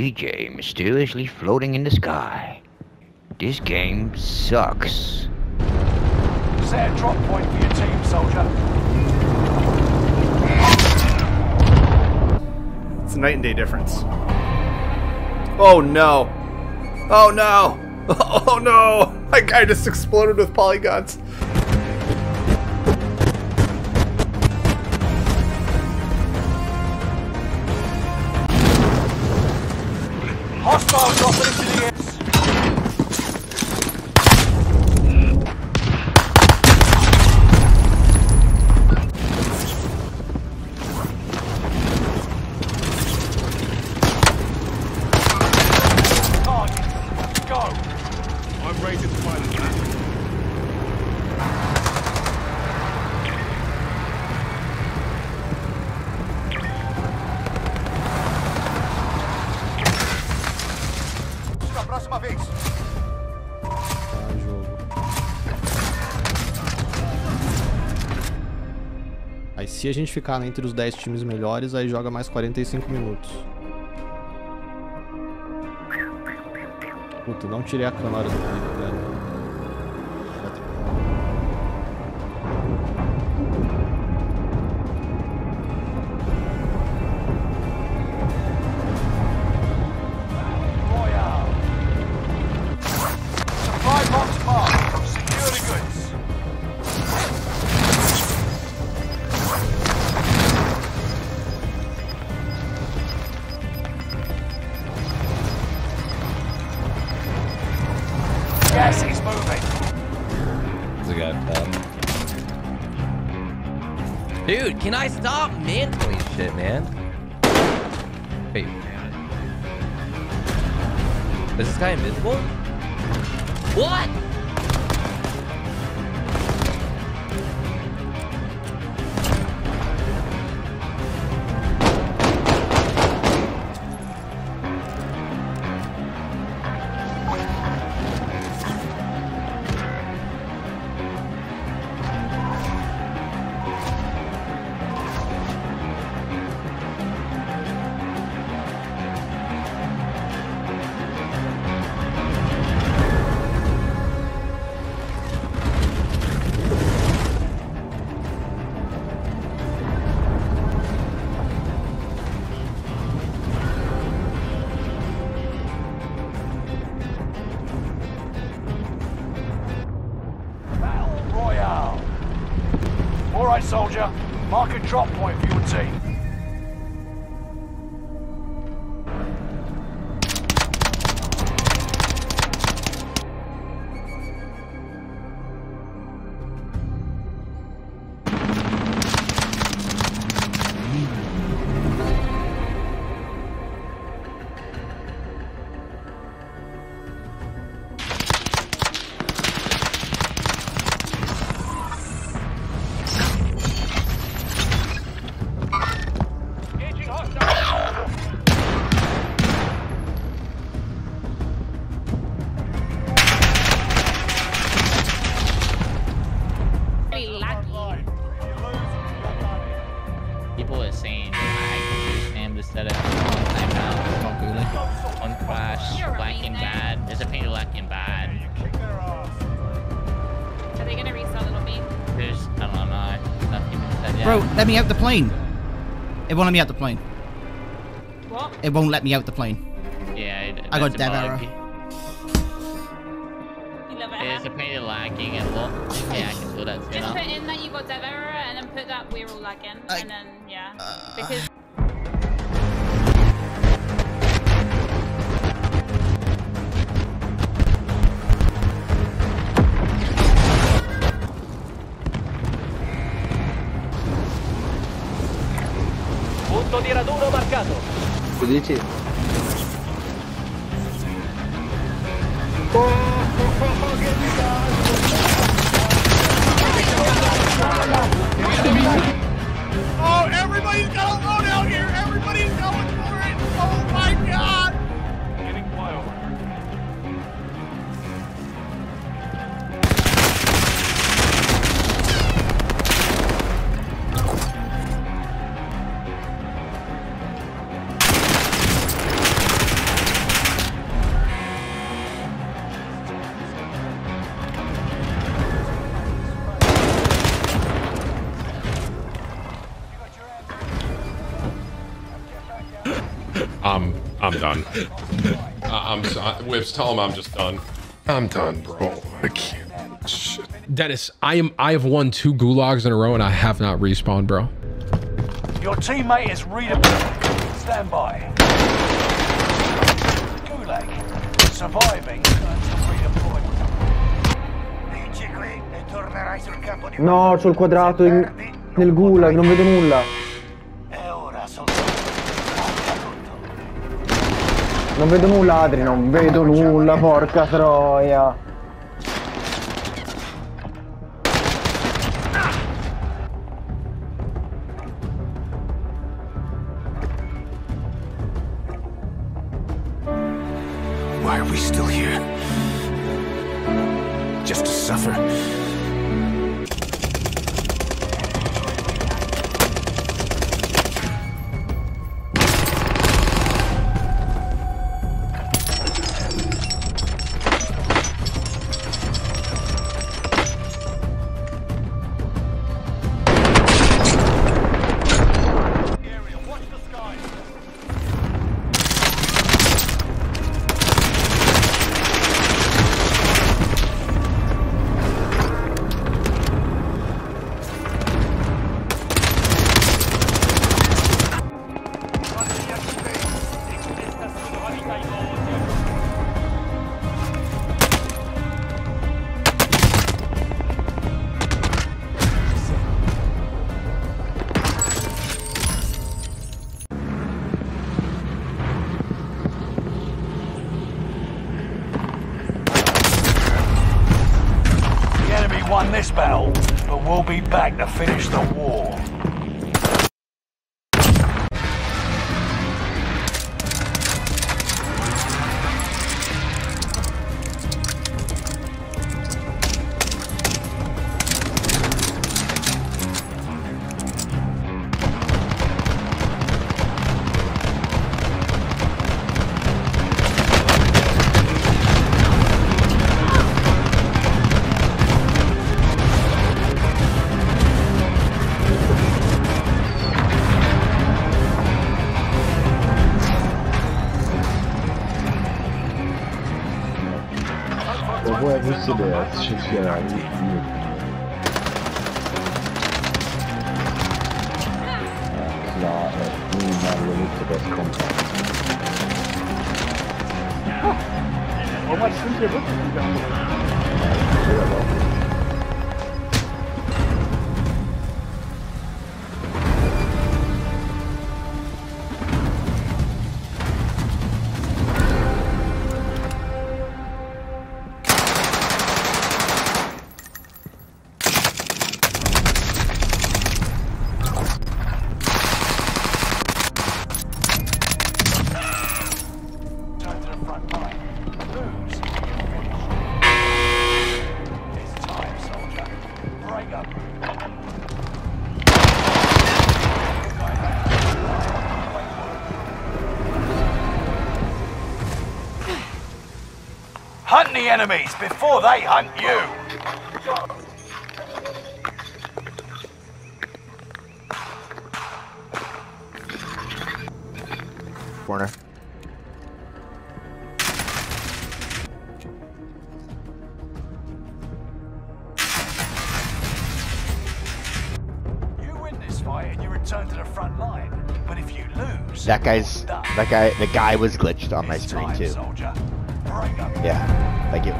DJ mysteriously floating in the sky. This game sucks. Set a drop point for your team, soldier. It's a night and day difference. Oh no! Oh no! Oh no! My guy just exploded with polygons. Hostile A próxima vez. Tá, jogo. Aí se a gente ficar entre os 10 times melhores, aí joga mais 45 minutos. Puta, não tirei a câmera do vídeo, velho. Gas is moving. There's a guy um, Dude, can I stop mantling shit, man? Wait. Is this guy invisible? What? Soldier. Mark a drop point for your team. Bro, let me out the plane. It won't let me out the plane. What? It won't let me out the plane. Yeah, it, I got that's a dev error. You love it. There's huh? a painted lagging and look. Yeah, I can feel that Just put in that you got dev error and then put that we're all lagging I- and then yeah. Uh, because di raduno marcato. Oh, everybody's got a load out here! Everybody's going I'm I'm done. I, I'm so, Whips. Tell him I'm just done. I'm done, bro. I can't. Shit. Dennis, I am. I have won two gulags in a row, and I have not respawned, bro. Your teammate is redeployed. Stand by. Gulag. Surviving earns you redeployment. No, c'ho il quadrato in- nel gulag, non vedo nulla. Non vedo nulla, Adri, non vedo nulla, porca troia. This battle, but we'll be back to finish the war. Je wysyłać się zbierali i... Dla minimalnie lite bez kontakt. O, masz wszędzie wypływ. Turn Hunt the enemies before they hunt you. Corner. That guy's that guy the guy was glitched on my screen too. soldier. Break up. Yeah. Thank you.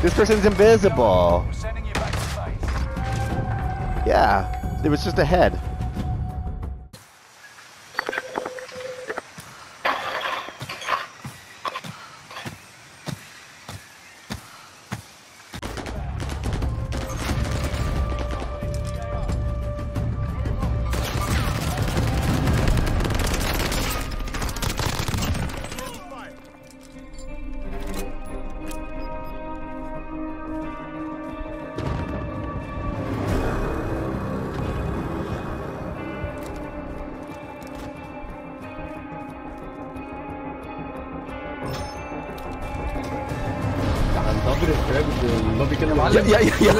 This person's invisible. Sending you back to base. Yeah. It was just a head. Dat ik in de ja, ja, ja,